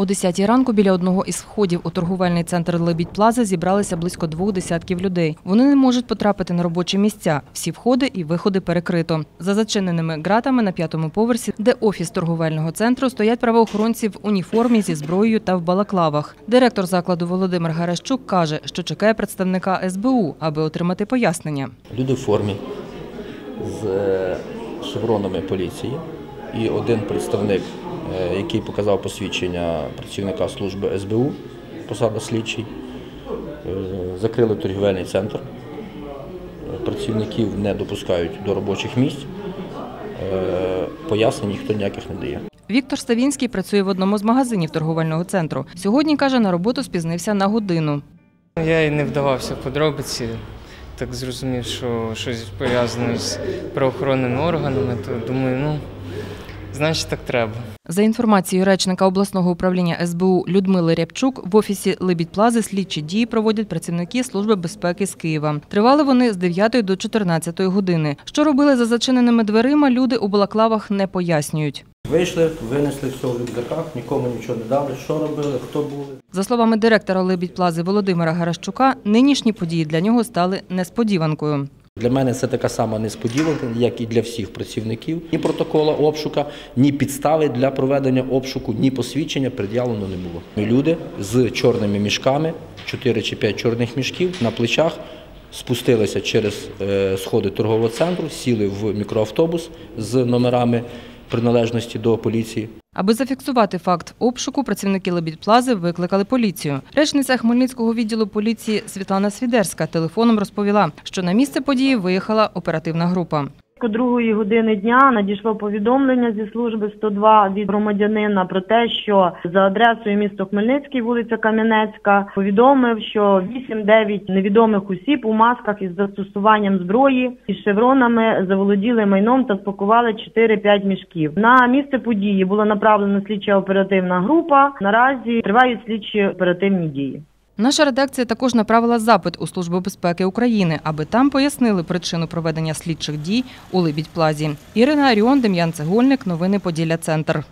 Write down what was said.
О 10 ранку біля одного із входів у торговельний центр Лебідь Плаза зібралися близько двох десятків людей. Вони не можуть потрапити на робочі місця. Всі входи і виходи перекрито. За зачиненими ґратами на п'ятому поверсі, де офіс торговельного центру, стоять правоохоронці в уніформі зі зброєю та в балаклавах. Директор закладу Володимир Гаращук каже, що чекає представника СБУ, аби отримати пояснення. Люди в формі з е, шевронами поліції і один представник, який показав посвідчення працівника служби СБУ, посада слідчий, е, закрили торгівельний центр. Е, Працівників не допускають до робочих місць. Е, Пояснень ніхто ніяких не дає. Віктор Ставінський працює в одному з магазинів торговельного центру. Сьогодні каже, на роботу спізнився на годину. Я і не вдавався в подробиці, так зрозумів, що щось пов'язане з правоохоронними органами, то думаю, ну, значить так треба. За інформацією речника обласного управління СБУ Людмили Рябчук, в офісі Лебідь-Плази слідчі дії проводять працівники Служби безпеки з Києва. Тривали вони з 9 до 14 години. Що робили за зачиненими дверима, люди у балаклавах не пояснюють. Вийшли, винесли все в рюкзаках, нікому нічого не дали. Що робили, хто були. За словами директора Лебідь-Плази Володимира Гаращука, нинішні події для нього стали несподіванкою. Для мене це така сама несподіванка, як і для всіх працівників. Ні протокола обшука, ні підстави для проведення обшуку, ні посвідчення пред'явлено не було. Люди з чорними мішками, 4 чи 5 чорних мішків на плечах, спустилися через е, сходи торгового центру, сіли в мікроавтобус з номерами приналежності до поліції. Аби зафіксувати факт обшуку, працівники Лебідь-Плази викликали поліцію. Речниця Хмельницького відділу поліції Світлана Свідерська телефоном розповіла, що на місце події виїхала оперативна група. Близько другої години дня надійшло повідомлення зі служби 102 від громадянина про те, що за адресою місто Хмельницький, вулиця Кам'янецька, повідомив, що 8-9 невідомих осіб у масках із застосуванням зброї і шевронами заволоділи майном та спакували 4-5 мішків. На місце події була направлена слідча оперативна група. Наразі тривають слідчі оперативні дії. Наша редакція також направила запит у Службу безпеки України, аби там пояснили причину проведення слідчих дій у Либідь-Плазі. Ірина Аріон, Дем'ян Цегольник. Новини Поділля Центр.